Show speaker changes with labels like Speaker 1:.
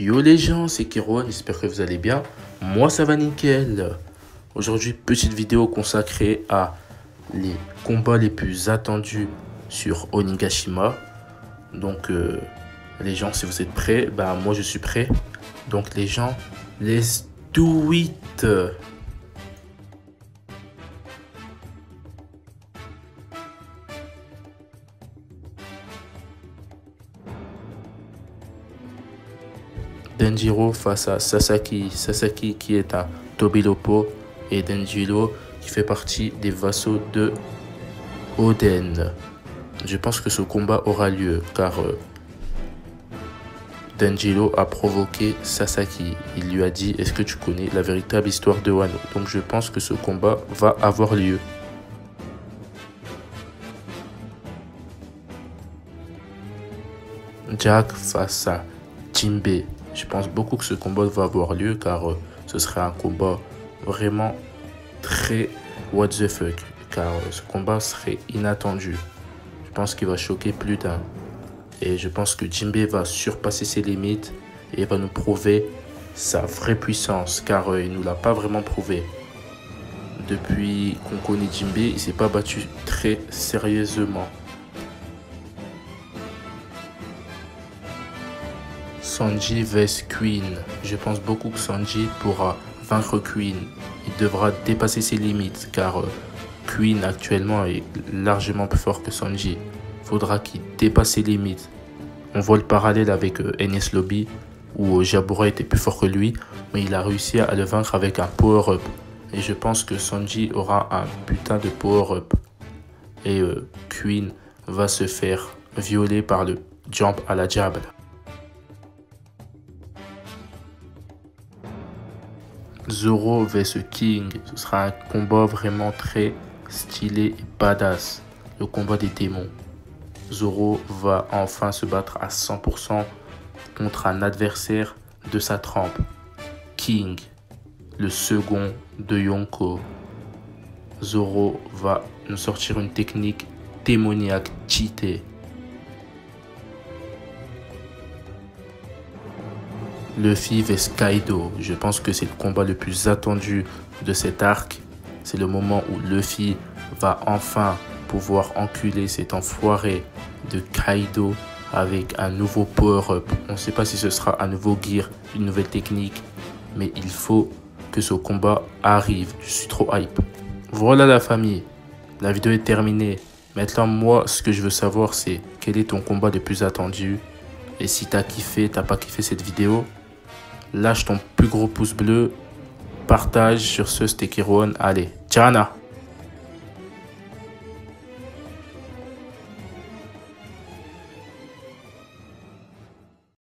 Speaker 1: Yo les gens, c'est Kiron, j'espère que vous allez bien. Moi ça va nickel. Aujourd'hui, petite vidéo consacrée à les combats les plus attendus sur Onigashima. Donc euh, les gens, si vous êtes prêts, bah moi je suis prêt. Donc les gens, let's do it Denjiro face à Sasaki. Sasaki qui est un Tobilopo et Denjiro qui fait partie des vassaux de Oden. Je pense que ce combat aura lieu car euh, Denjiro a provoqué Sasaki. Il lui a dit Est-ce que tu connais la véritable histoire de Wano? Donc je pense que ce combat va avoir lieu. Jack face à Jimbe. Je pense beaucoup que ce combat va avoir lieu car euh, ce sera un combat vraiment très what the fuck. Car euh, ce combat serait inattendu. Je pense qu'il va choquer plus d'un. Et je pense que Jimbe va surpasser ses limites et va nous prouver sa vraie puissance car euh, il nous l'a pas vraiment prouvé. Depuis qu'on connaît Jimbe, il s'est pas battu très sérieusement. Sanji vs Queen. Je pense beaucoup que Sanji pourra vaincre Queen. Il devra dépasser ses limites car euh, Queen actuellement est largement plus fort que Sanji. Faudra qu'il dépasse ses limites. On voit le parallèle avec euh, NS Lobby où euh, Jabura était plus fort que lui, mais il a réussi à le vaincre avec un power-up. Et je pense que Sanji aura un putain de power-up. Et Queen va se faire violer par le jump à la diable. Zoro vs King. Ce sera un combat vraiment très stylé et badass. Le combat des démons. Zoro va enfin se battre à 100% contre un adversaire de sa trempe. King, le second de Yonko. Zoro va nous sortir une technique démoniaque cheatée. Luffy vs Kaido. Je pense que c'est le combat le plus attendu de cet arc. C'est le moment où Luffy va enfin pouvoir enculer cet enfoiré de Kaido avec un nouveau power-up. On ne sait pas si ce sera un nouveau gear, une nouvelle technique, mais il faut que ce combat arrive. Je suis trop hype. Voilà la famille, la vidéo est terminée. Maintenant, moi, ce que je veux savoir, c'est quel est ton combat le plus attendu? Et si t'as kiffé, t'as pas kiffé cette vidéo, lâche ton plus gros pouce bleu, partage sur ce Stekiron. Allez, Tchana